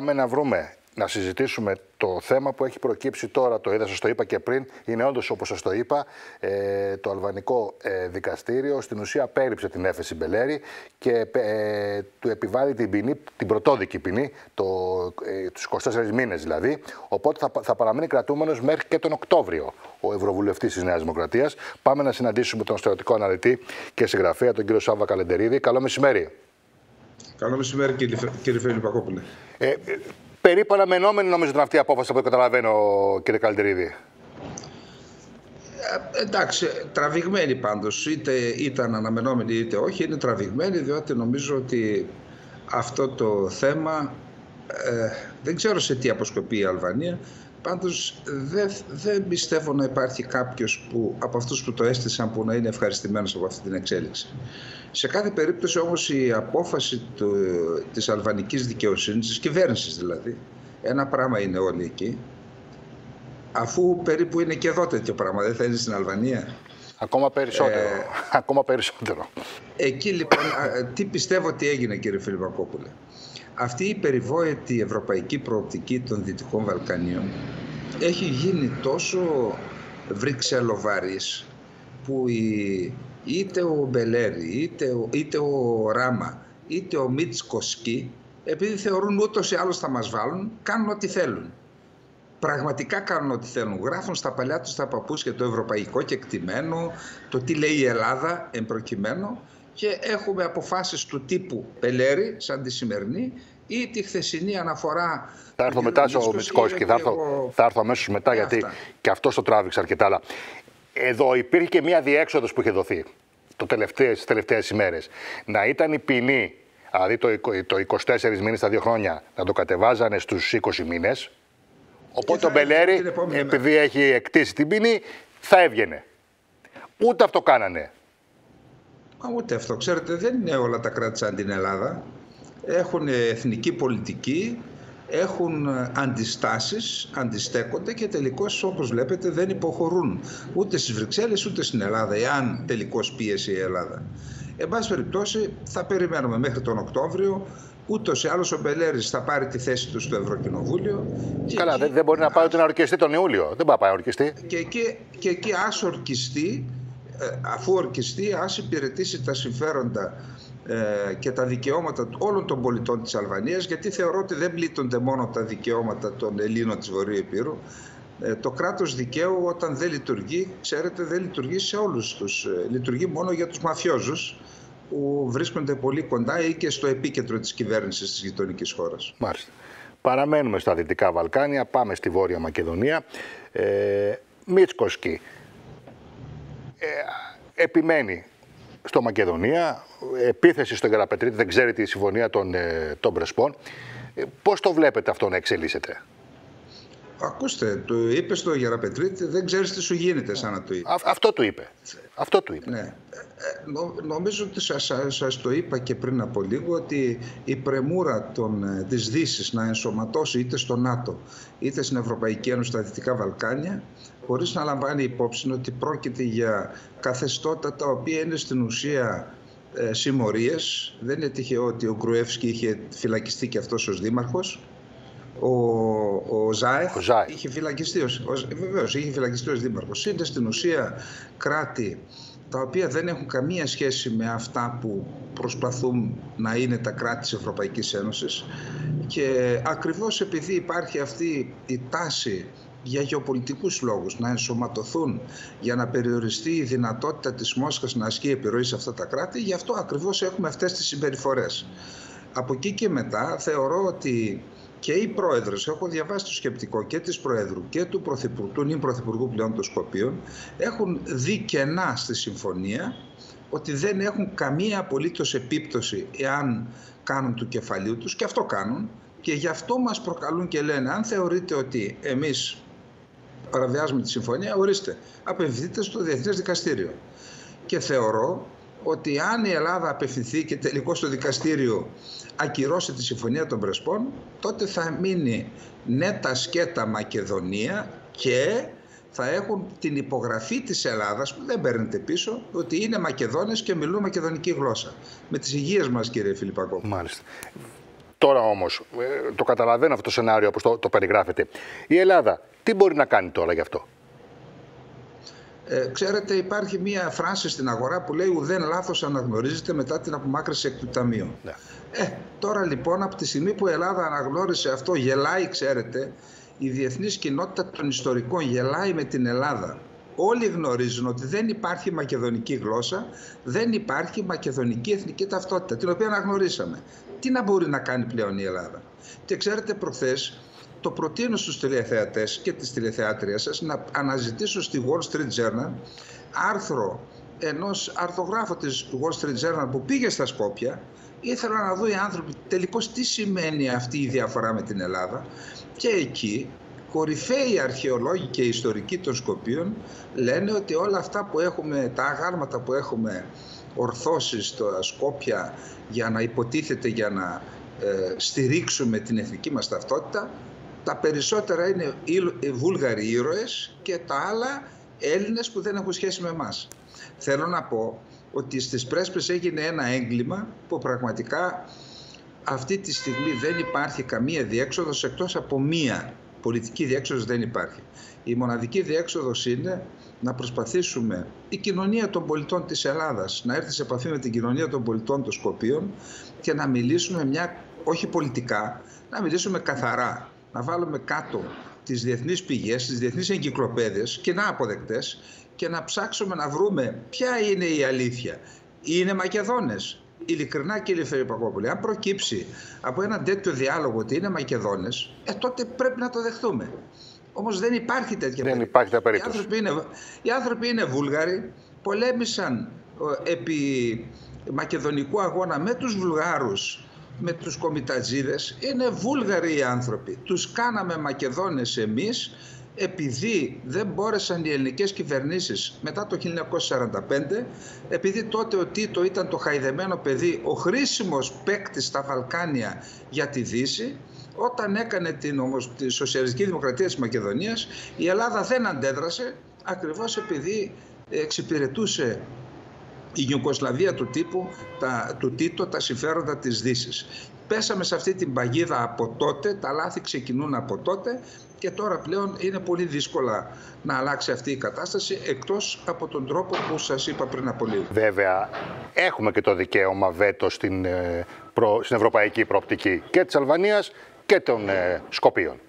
πάμε να βρούμε να συζητήσουμε το θέμα που έχει προκύψει τώρα, το είδα, σας το είπα και πριν, είναι όντως όπως σας το είπα, ε, το αλβανικό ε, δικαστήριο στην ουσία πέριψε την έφεση Μπελέρη και ε, του επιβάλλει την ποινή, την πρωτόδικη ποινή, το, ε, τους 24 μήνες δηλαδή, οπότε θα, θα παραμείνει κρατούμενος μέχρι και τον Οκτώβριο ο Ευρωβουλευτής της Νέας Δημοκρατίας. Πάμε να συναντήσουμε τον στρατιωτικό αναλυτή και συγγραφέα, τον κύριο Σάβα Καλεντερίδη. Καλό μεσημέρι. Καλό μεσημέρι κύριε, κύριε Φίλιπ Ε, περίπου αναμενόμενη νομίζω ήταν αυτή η απόφαση που καταλαβαίνω, κύριε Καλτερίδη. Ε, εντάξει, τραβηγμένη πάντως, είτε ήταν αναμενόμενη είτε όχι, είναι τραβηγμένη διότι νομίζω ότι αυτό το θέμα ε, δεν ξέρω σε τι αποσκοπεί η Αλβανία, πάντως δεν, δεν πιστεύω να υπάρχει κάποιος που, από αυτούς που το έστησαν που να είναι ευχαριστημένος από αυτή την εξέλιξη. Σε κάθε περίπτωση όμως η απόφαση του, της αλβανικής δικαιοσύνης, της κυβέρνησης δηλαδή, ένα πράγμα είναι όλοι εκεί, αφού περίπου είναι και εδώ τέτοιο πράγμα, δεν θα είναι στην Αλβανία. Ακόμα περισσότερο. Ε, ακόμα περισσότερο. Εκεί λοιπόν, τι πιστεύω ότι έγινε κύριε Φιλιππακόπουλε; Αυτή η περιβόητη ευρωπαϊκή προοπτική των Δυτικών Βαλκανίων έχει γίνει τόσο βρυξελοβάρης που η είτε ο Μπελέρη, είτε ο, είτε ο Ράμα, είτε ο Μίτσκοσκι, επειδή θεωρούν ούτως ή άλλως θα μας βάλουν, κάνουν ό,τι θέλουν. Πραγματικά κάνουν ό,τι θέλουν. Γράφουν στα παλιά τους τα παππούσια το ευρωπαϊκό κεκτημένο, το τι λέει η Ελλάδα εμπροκειμένο και έχουμε αποφάσεις του τύπου Μπελέρη, σαν τη σημερινή, ή τη χθεσινή αναφορά. Θα έρθω μετά στο Μιτσκόσκι, θα έρθω, θα έρθω αμέσως μετά, γιατί και αυτό το τράβηξε αρκετά. Αλλά εδώ υπήρχε και μία διέξοδος που είχε δοθεί τι τελευταίες, τελευταίες ημέρες. Να ήταν η ποινή, δηλαδή το, το 24 μήνες στα δύο χρόνια, να το κατεβάζανε στους 20 μήνες. Οπότε ο Μπελέρη, επειδή έχει εκτίσει την ποινή, θα έβγαινε. Ούτε αυτό κάνανε. Μα ούτε αυτό. Ξέρετε, δεν είναι όλα τα κράτη σαν την Ελλάδα. Έχουν εθνική πολιτική, έχουν ε, αντιστάσεις, αντιστέκονται και τελικώς όπως βλέπετε δεν υποχωρούν ούτε στις Βρυξέλλες ούτε στην Ελλάδα εάν τελικώς πίεσε η Ελλάδα. Εν πάση περιπτώσει θα περιμένουμε μέχρι τον Οκτώβριο Ούτως ή άλλως ο Μπελέρης θα πάρει τη θέση του στο Ευρωκοινοβούλιο. Καλά, δεν, δεν μπορεί να πάει ούτε να ορκιστεί τον Ιούλιο. Δεν πάει να πάει ορκιστεί. Και εκεί, και εκεί ας ορκιστεί, ε, αφού ορκιστεί, ας υπηρετήσει τα συμφέροντα ε, και τα δικαιώματα όλων των πολιτών της Αλβανίας γιατί θεωρώ ότι δεν πλήττονται μόνο τα δικαιώματα των Ελλήνων της Βορείου Επίρου ε, το κράτος δικαίου όταν δεν λειτουργεί, ξέρετε, δεν λειτουργεί σε όλους τους. Ε, λειτουργεί μόνο για τους μαφιόζους που βρίσκονται πολύ κοντά ή και στο επίκεντρο της κυβέρνησης της γειτονικής χώρας. Μάλιστα. Παραμένουμε στα Δυτικά Βαλκάνια, πάμε στη Βόρεια Μακεδονία. Ε, Μίτσκοσκι ε, επιμένει στο Μακεδονία, επίθεση στον Γεραπετρίτη, δεν ξέρει τη συμφωνία των, ε, των Πρεσπών. Ε, πώς το βλέπετε αυτό να εξελίσσεται; Ακούστε, το είπε στο Γεραπετρίτη, δεν ξέρεις τι σου γίνεται σαν να το είπε. αυτό του είπε. Αυτό του είπε. Ναι. Ε, νο, νομίζω ότι σας, σας, το είπα και πριν από λίγο ότι η πρεμούρα των, της Δύσης να ενσωματώσει είτε στο ΝΑΤΟ είτε στην Ευρωπαϊκή Ένωση στα Δυτικά Βαλκάνια χωρίς να λαμβάνει υπόψη ότι πρόκειται για καθεστώτα τα οποία είναι στην ουσία ε, συμμορίες. Δεν είναι τυχαίο ότι ο Γκρουεύσκι είχε φυλακιστεί και αυτός ως δήμαρχος. Ο, ο Ζάεφ είχε φυλακιστεί ως, ως, βεβαίως, είχε φυλακιστεί ως δήμαρχος. Είναι στην ουσία κράτη τα οποία δεν έχουν καμία σχέση με αυτά που προσπαθούν να είναι τα κράτη της Ευρωπαϊκής Ένωσης και ακριβώς επειδή υπάρχει αυτή η τάση για γεωπολιτικούς λόγους να ενσωματωθούν για να περιοριστεί η δυνατότητα της Μόσχας να ασκεί επιρροή σε αυτά τα κράτη, γι' αυτό ακριβώς έχουμε αυτές τις συμπεριφορές. Από εκεί και μετά θεωρώ ότι και οι πρόεδρος, έχω διαβάσει το σκεπτικό και της Προέδρου και του Πρωθυπουργού, του νυν Πρωθυπουργού πλέον των Σκοπίων, έχουν δει κενά στη συμφωνία ότι δεν έχουν καμία απολύτως επίπτωση εάν κάνουν του κεφαλίου τους και αυτό κάνουν και γι' αυτό μας προκαλούν και λένε αν θεωρείτε ότι εμείς παραβιάζουμε τη συμφωνία, ορίστε, απευθυνθείτε στο Διεθνές Δικαστήριο. Και θεωρώ ότι αν η Ελλάδα απευθυνθεί και τελικώς στο δικαστήριο ακυρώσει τη συμφωνία των Πρεσπών, τότε θα μείνει νέτα σκέτα Μακεδονία και θα έχουν την υπογραφή της Ελλάδας που δεν παίρνετε πίσω ότι είναι Μακεδόνες και μιλούν μακεδονική γλώσσα. Με τις υγείες μας κύριε Φιλιππακό. Μάλιστα. Τώρα όμως, ε, το καταλαβαίνω αυτό το σενάριο όπως το, το περιγράφετε. Η Ελλάδα τι μπορεί να κάνει τώρα γι' αυτό; Ε, ξέρετε, υπάρχει μία φράση στην αγορά που λέει ουδέν λάθος αναγνωρίζεται μετά την απομάκρυση εκ του ταμείου. Ναι. Ε, τώρα λοιπόν από τη στιγμή που η Ελλάδα αναγνώρισε αυτό, γελάει, ξέρετε, η διεθνής κοινότητα των ιστορικών γελάει με την Ελλάδα. Όλοι γνωρίζουν ότι δεν υπάρχει μακεδονική γλώσσα, δεν υπάρχει μακεδονική εθνική ταυτότητα, την οποία αναγνωρίσαμε. Τι να μπορεί να κάνει πλέον η Ελλάδα; Και ξέρετε προχθές το προτείνω στους τηλεθεατές και τις τηλεθεάτριες σας να αναζητήσουν στη Wall Street Journal άρθρο ενός αρθογράφου της Wall Street Journal που πήγε στα Σκόπια ήθελα να δω οι άνθρωποι τελικώς τι σημαίνει αυτή η διαφορά με την Ελλάδα και εκεί κορυφαίοι αρχαιολόγοι και ιστορικοί των Σκοπίων λένε ότι όλα αυτά που έχουμε, τα αγάρματα που έχουμε ορθώσει στα Σκόπια για να υποτίθεται για να ε, στηρίξουμε την εθνική μας ταυτότητα τα περισσότερα είναι οι Βούλγαροι ήρωες και τα άλλα Έλληνες που δεν έχουν σχέση με εμάς. Θέλω να πω ότι στις πρέσπες έγινε ένα έγκλημα που πραγματικά αυτή τη στιγμή δεν υπάρχει καμία διέξοδος εκτός από μία πολιτική διέξοδος δεν υπάρχει. Η μοναδική διέξοδος είναι να προσπαθήσουμε η κοινωνία των πολιτών της Ελλάδας να έρθει σε επαφή με την κοινωνία των πολιτών των Σκοπίων και να μιλήσουμε μια, όχι πολιτικά, να μιλήσουμε καθαρά να βάλουμε κάτω τις διεθνείς πηγές, τις διεθνείς εγκυκλοπαίδειες και να αποδεκτές και να ψάξουμε να βρούμε ποια είναι η αλήθεια. Είναι Μακεδόνες. Ειλικρινά κύριε Φερρυπακόπουλε, αν προκύψει από ένα τέτοιο διάλογο ότι είναι Μακεδόνες, ε, τότε πρέπει να το δεχτούμε. Όμως δεν υπάρχει τέτοια δεν υπάρχει τα περίπτωση. Οι άνθρωποι, είναι, οι άνθρωποι είναι Βούλγαροι, πολέμησαν ε, επί μακεδονικού αγώνα με τους Βουλγάρους με τους κομιτατζίδες είναι βούλγαροι οι άνθρωποι. Τους κάναμε Μακεδόνες εμείς επειδή δεν μπόρεσαν οι ελληνικές κυβερνήσεις μετά το 1945, επειδή τότε ο Τίτο ήταν το χαϊδεμένο παιδί, ο χρήσιμος παίκτης στα Βαλκάνια για τη Δύση, όταν έκανε την, όμως, τη Σοσιαλιστική Δημοκρατία της Μακεδονίας, η Ελλάδα δεν αντέδρασε ακριβώς επειδή εξυπηρετούσε η Ιουγκοσλαβία του τύπου, τα, του Τίτο, τα συμφέροντα της Δύσης. Πέσαμε σε αυτή την παγίδα από τότε, τα λάθη ξεκινούν από τότε και τώρα πλέον είναι πολύ δύσκολα να αλλάξει αυτή η κατάσταση εκτός από τον τρόπο που σας είπα πριν από λίγο. Βέβαια, έχουμε και το δικαίωμα βέτο στην, ε, στην ευρωπαϊκή προοπτική και της Αλβανίας και των ε, Σκοπίων.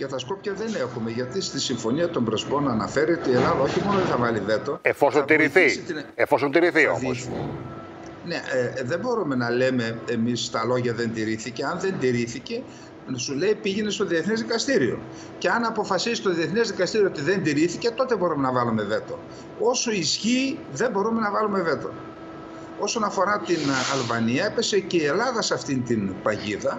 Για τα Σκόπια δεν έχουμε, γιατί στη Συμφωνία των Πρεσπών αναφέρει ότι η Ελλάδα όχι μόνο δεν θα βάλει βέτο. Εφόσον τηρηθεί. Την... Εφόσον τηρηθεί όμως. Ναι, ε, δεν μπορούμε να λέμε εμείς τα λόγια δεν τηρήθηκε. Αν δεν τηρήθηκε, σου λέει πήγαινε στο Διεθνές Δικαστήριο. Και αν αποφασίσει το Διεθνές Δικαστήριο ότι δεν τηρήθηκε, τότε μπορούμε να βάλουμε βέτο. Όσο ισχύει, δεν μπορούμε να βάλουμε βέτο. Όσον αφορά την Αλβανία, έπεσε και η Ελλάδα σε αυτήν την παγίδα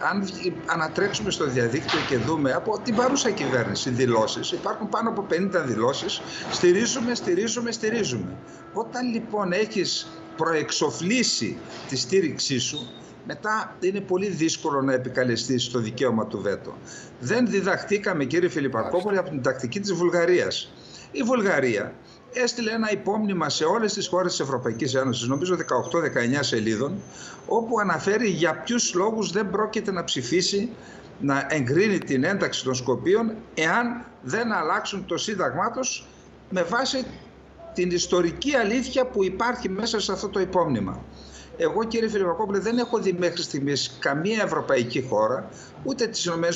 αν ανατρέξουμε στο διαδίκτυο και δούμε από την παρούσα κυβέρνηση δηλώσεις, υπάρχουν πάνω από 50 δηλώσεις, στηρίζουμε, στηρίζουμε, στηρίζουμε. Όταν λοιπόν έχεις προεξοφλήσει τη στήριξή σου, μετά είναι πολύ δύσκολο να επικαλεστείς το δικαίωμα του βέτο. Δεν διδαχτήκαμε κύριε Φιλιππακόπουλη από την τακτική της Βουλγαρίας. Η Βουλγαρία έστειλε ένα υπόμνημα σε όλες τις χώρες της Ευρωπαϊκής Ένωσης, νομίζω 18-19 σελίδων, όπου αναφέρει για ποιους λόγους δεν πρόκειται να ψηφίσει να εγκρίνει την ένταξη των Σκοπίων εάν δεν αλλάξουν το σύνταγμά τους με βάση την ιστορική αλήθεια που υπάρχει μέσα σε αυτό το υπόμνημα. Εγώ κύριε Φιλιππακόπουλε δεν έχω δει μέχρι στιγμής καμία ευρωπαϊκή χώρα, ούτε τις ΗΠΑ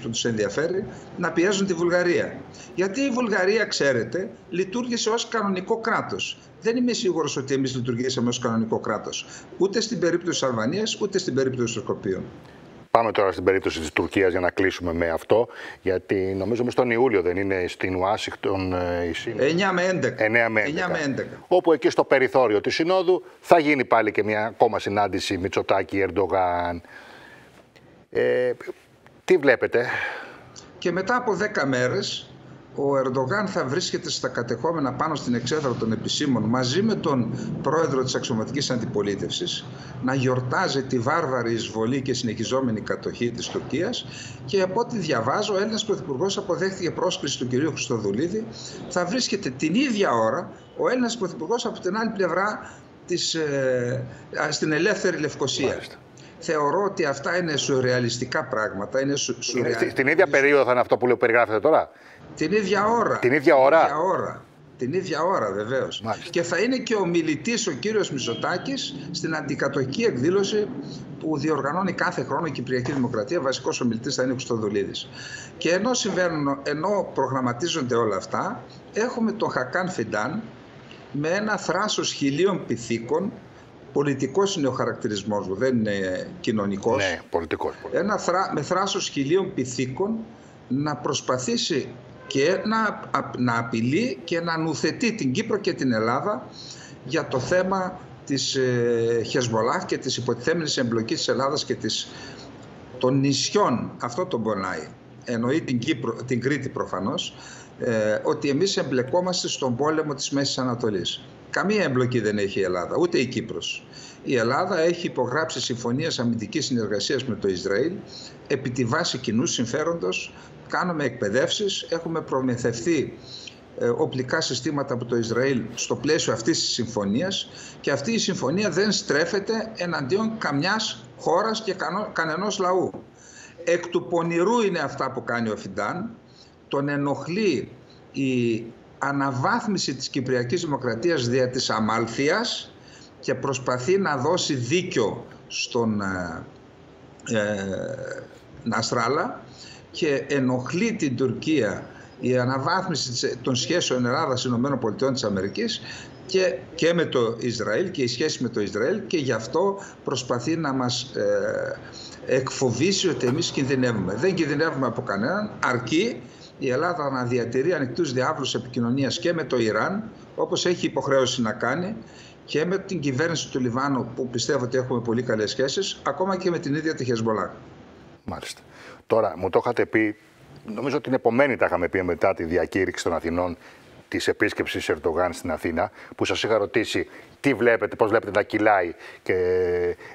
που τους ενδιαφέρει, να πιέζουν τη Βουλγαρία. Γιατί η Βουλγαρία, ξέρετε, λειτουργήσε ως κανονικό κράτος. Δεν είμαι σίγουρος ότι εμείς λειτουργήσαμε ως κανονικό κράτος. Ούτε στην περίπτωση της Αλβανίας, ούτε στην περίπτωση των Σκοπίων. Πάμε τώρα στην περίπτωση της Τουρκίας για να κλείσουμε με αυτό, γιατί νομίζω μες τον Ιούλιο δεν είναι στην Ουάσιγκτον ε, η Σύνοδος. 9 με 11. 9 με 11. 9 με 11. Όπου εκεί στο περιθώριο της Συνόδου θα γίνει πάλι και μια ακόμα συνάντηση Μητσοτάκη-Ερντογάν. Ε, τι βλέπετε; Και μετά από 10 μέρες ο Ερντογάν θα βρίσκεται στα κατεχόμενα πάνω στην εξέδρα των επισήμων μαζί με τον πρόεδρο της αξιωματικής αντιπολίτευσης να γιορτάζει τη βάρβαρη εισβολή και συνεχιζόμενη κατοχή της Τουρκίας. Και από ό,τι διαβάζω ο Έλληνας Πρωθυπουργός αποδέχτηκε πρόσκληση του κυρίου Χρυστοδουλίδη θα βρίσκεται την ίδια ώρα ο Έλληνας Πρωθυπουργός από την άλλη πλευρά της, ε, στην ελεύθερη Λευκοσία. Θεωρώ ότι αυτά είναι σουρεαλιστικά πράγματα. Είναι σου, Στην ίδια περίοδο θα είναι αυτό που περιγράφετε τώρα. Την ίδια ώρα. Την ίδια ώρα. Την ίδια ώρα. Την ίδια ώρα βεβαίως. Και θα είναι και ο μιλητής ο κύριος Μητσοτάκης στην αντικατοχική εκδήλωση που διοργανώνει κάθε χρόνο η Κυπριακή Δημοκρατία. Βασικός ομιλητής θα είναι ο Χρυστοδουλίδη. Και ενώ, συμβαίνουν, ενώ προγραμματίζονται όλα αυτά, έχουμε τον Χακάν Φιντάν με ένα θράσος χιλίων πυθίκων Πολιτικός είναι ο χαρακτηρισμός μου, δεν είναι κοινωνικός. Ναι, πολιτικός. Ένα θρά, με θράσος χιλίων πυθίκων να προσπαθήσει και να, να απειλεί και να νουθετεί την Κύπρο και την Ελλάδα για το θέμα της ε, Χεσμολάχ και της υποτιθέμενης εμπλοκής της Ελλάδας και της, των νησιών. Αυτό τον πονάει. Εννοεί την, Κύπρο, την Κρήτη προφανώς, ε, ότι εμείς εμπλεκόμαστε στον πόλεμο της Μέσης Ανατολής. Καμία εμπλοκή δεν έχει η Ελλάδα, ούτε η Κύπρος. Η Ελλάδα έχει υπογράψει συμφωνίες αμυντικής συνεργασίας με το Ισραήλ επί τη βάση κοινού συμφέροντος κάνουμε εκπαιδεύσεις, έχουμε προμηθευτεί ε, οπλικά συστήματα από το Ισραήλ στο πλαίσιο αυτής της συμφωνίας και αυτή η συμφωνία δεν στρέφεται εναντίον καμιάς χώρας και κανενός λαού. Εκ του πονηρού είναι αυτά που κάνει ο Φιντάν, τον ενοχλεί η αναβάθμιση της Κυπριακής Δημοκρατίας δια της Αμάλθειας και προσπαθεί να δώσει δίκιο στον ε, ε Ναστράλα και ενοχλεί την Τουρκία η αναβάθμιση των σχέσεων Ελλάδα-ΗΠΑ της Αμερικής και, και με το Ισραήλ και η σχέση με το Ισραήλ και γι' αυτό προσπαθεί να μας ε, εκφοβήσει ότι εμείς κινδυνεύουμε. Δεν κινδυνεύουμε από κανέναν, αρκεί η Ελλάδα να διατηρεί ανοιχτούς διάβλους επικοινωνίας και με το Ιράν, όπως έχει υποχρέωση να κάνει, και με την κυβέρνηση του Λιβάνου, που πιστεύω ότι έχουμε πολύ καλές σχέσεις, ακόμα και με την ίδια τη Χεσμολά. Μάλιστα. Τώρα, μου το είχατε πει, νομίζω την επομένη τα είχαμε πει μετά τη διακήρυξη των Αθηνών της επίσκεψης Ερντογάν στην Αθήνα, που σας είχα ρωτήσει τι βλέπετε, πώς βλέπετε να κυλάει και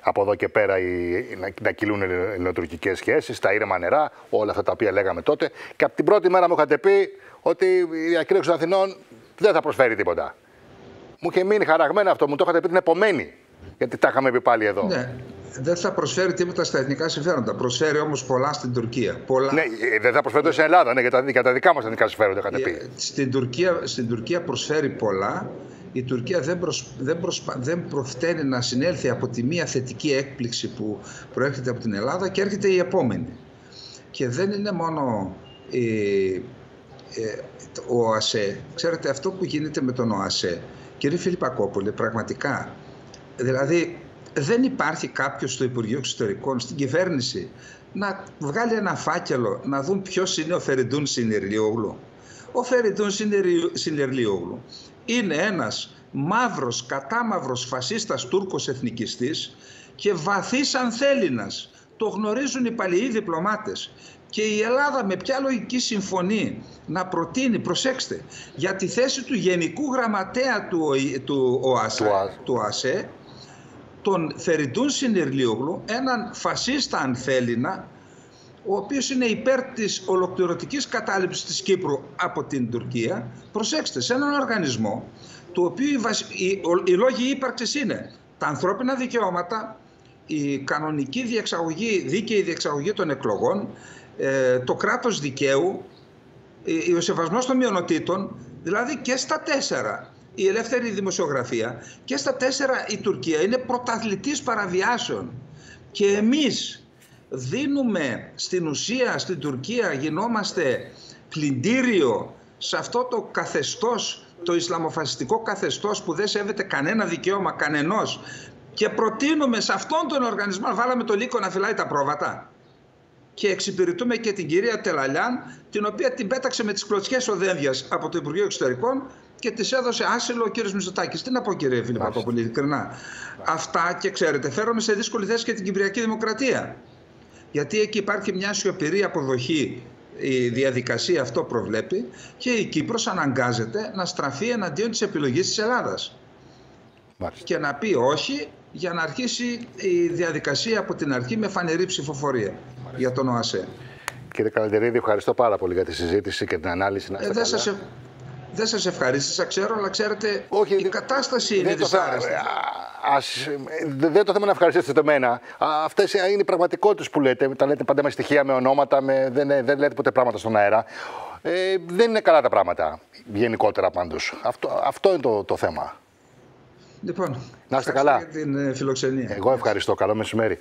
από εδώ και πέρα οι, να, να κυλούν ελληνοτουρκικές σχέσεις, τα ήρεμα νερά, όλα αυτά τα οποία λέγαμε τότε. Και από την πρώτη μέρα μου είχατε πει ότι η διακήρυξη των Αθηνών δεν θα προσφέρει τίποτα. Μου είχε μείνει χαραγμένο αυτό, μου το είχατε πει την επομένη. Γιατί τα είχαμε πει πάλι εδώ. Ναι δεν θα προσφέρει τίποτα στα εθνικά συμφέροντα. Προσφέρει όμως πολλά στην Τουρκία. Πολλά... Ναι, ε, δεν θα προσφέρει στην Ελλάδα, ναι, για, τα, για τα δικά μας εθνικά συμφέροντα, είχατε πει. Ε, στην Τουρκία, στην Τουρκία προσφέρει πολλά. Η Τουρκία δεν, προσ, δεν, δεν προφταίνει να συνέλθει από τη μία θετική έκπληξη που προέρχεται από την Ελλάδα και έρχεται η επόμενη. Και δεν είναι μόνο ε, ο ΟΑΣΕ. Ξέρετε, αυτό που γίνεται με τον ΟΑΣΕ, κύριε Φιλιππακόπουλε, πραγματικά, δηλαδή δεν υπάρχει κάποιος στο Υπουργείο Εξωτερικών, στην κυβέρνηση, να βγάλει ένα φάκελο, να δουν ποιος είναι ο Φερεντούν Συνερλιόγλου. Ο Φερεντούν Συνερλιόγλου είναι ένας μαύρος, κατάμαυρος φασίστας Τούρκος εθνικιστής και βαθύς ανθέληνας. Το γνωρίζουν οι παλαιοί διπλωμάτες. Και η Ελλάδα με ποια λογική συμφωνεί να προτείνει, προσέξτε, για τη θέση του Γενικού Γραμματέα του, του, του ΟΑΣΕ τον Φεριτούν Συνερλίογλου, έναν φασίστα ανθέληνα, ο οποίος είναι υπέρ της ολοκληρωτικής κατάληψης της Κύπρου από την Τουρκία, προσέξτε, σε έναν οργανισμό, του οποίου οι, οι λόγοι ύπαρξης είναι τα ανθρώπινα δικαιώματα, η κανονική διεξαγωγή, δίκαιη διεξαγωγή των εκλογών, ε, το κράτος δικαίου, ο σεβασμός των μειονοτήτων, δηλαδή και στα τέσσερα η ελεύθερη δημοσιογραφία και στα τέσσερα η Τουρκία είναι πρωταθλητής παραβιάσεων. Και εμείς δίνουμε στην ουσία στην Τουρκία γινόμαστε πλυντήριο σε αυτό το καθεστώς το Ισλαμοφασιστικό καθεστώς που δεν σέβεται κανένα δικαίωμα κανενός. Και προτείνουμε σε αυτόν τον οργανισμό βάλαμε το λύκο να φυλάει τα πρόβατα. Και εξυπηρετούμε και την κυρία Τελαλιάν την οποία την πέταξε με τις κλωτσιές οδένδιας από το Υπουργείο Εξωτερικών και της έδωσε άσυλο ο κύριος Μητσοτάκης. Τι να πω, κύριε Φίλιππ Παπαπολή, ειλικρινά. Αυτά και ξέρετε, φέρομαι σε δύσκολη θέση και την Κυπριακή Δημοκρατία. Γιατί εκεί υπάρχει μια σιωπηρή αποδοχή. Η διαδικασία αυτό προβλέπει και η Κύπρος αναγκάζεται να στραφεί εναντίον της επιλογής της Ελλάδας. Και να πει όχι για να αρχίσει η διαδικασία από την αρχή με φανερή ψηφοφορία για τον ΟΑΣΕ. Κύριε Καλαντερίδη, ευχαριστώ πάρα πολύ για τη συζήτηση και την ανάλυση. Ε, δεν σας, δεν σας ευχαρίστησα, ξέρω, αλλά ξέρετε, Όχι, η κατάσταση είναι δυσάρεστη. Ας, δεν το θέμα να ευχαριστήσετε εμένα. Αυτές είναι οι πραγματικότητες που λέτε. Τα λέτε πάντα με στοιχεία, με ονόματα, με, δεν, δεν λέτε ποτέ πράγματα στον αέρα. Ε, δεν είναι καλά τα πράγματα γενικότερα πάντως. Αυτό, αυτό είναι το, το θέμα. Λοιπόν, να είστε καλά. για την ε, φιλοξενία. Εγώ ευχαριστώ. Καλό μεσημέρι.